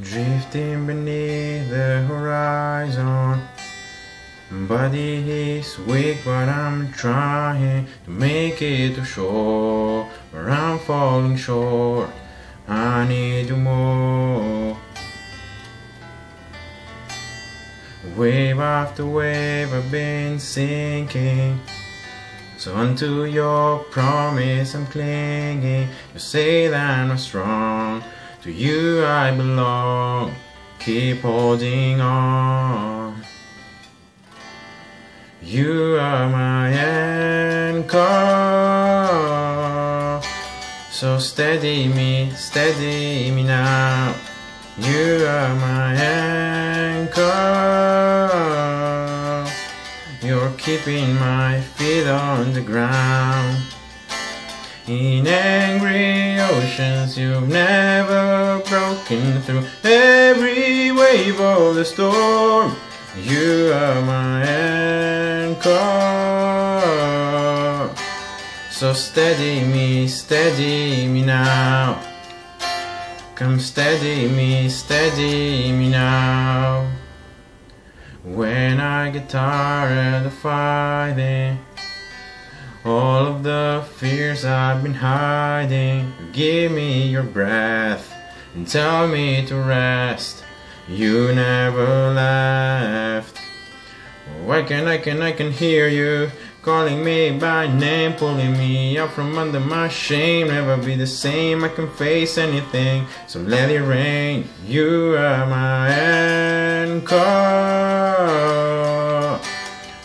Drifting beneath the horizon. Body is weak, but I'm trying to make it to shore. Where I'm falling short, I need you more. Wave after wave, I've been sinking. So unto your promise I'm clinging. You say that I'm strong. To you I belong. Keep holding on. You are my anchor. So steady me, steady me now. You are my anchor. You're keeping my feet on the ground. In angry oceans, you've never broken through every wave of the storm. You are my anchor. So steady me, steady me now. Come steady me, steady me now. When I get tired of fighting, all of the fears I've been hiding, give me your breath and tell me to rest. You never left. Oh, I can, I can, I can hear you calling me by name, pulling me up from under my shame. Never be the same, I can face anything. So let it rain. You are my anchor.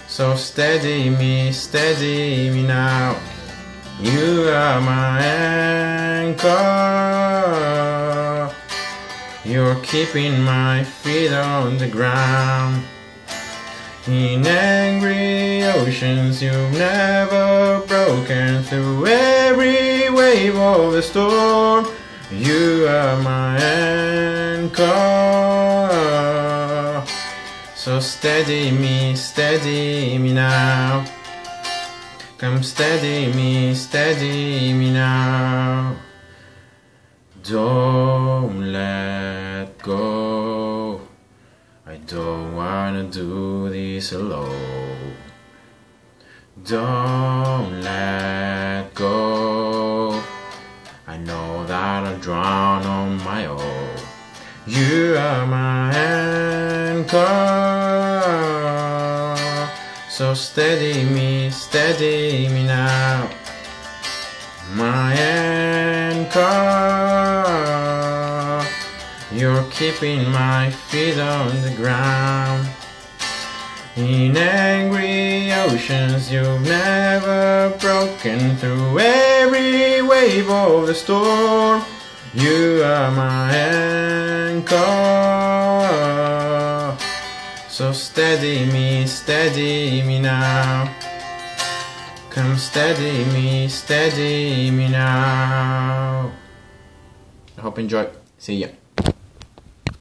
So steady me, steady me now. You are my anchor. You're keeping my feet on the ground. In angry oceans, you've never broken through every wave of the storm. You are my anchor. So steady me, steady me now. Come steady me, steady me now. Don't let go. I don't wanna do this alone. Don't let go. I know that I'll drown on my own. You are my anchor. So steady me, steady me now. My anchor. You're keeping my feet on the ground. In angry oceans, you've never broken through every wave of the storm. You are my anchor. So steady me, steady me now. Come steady me, steady me now. I hope you enjoy. See ya.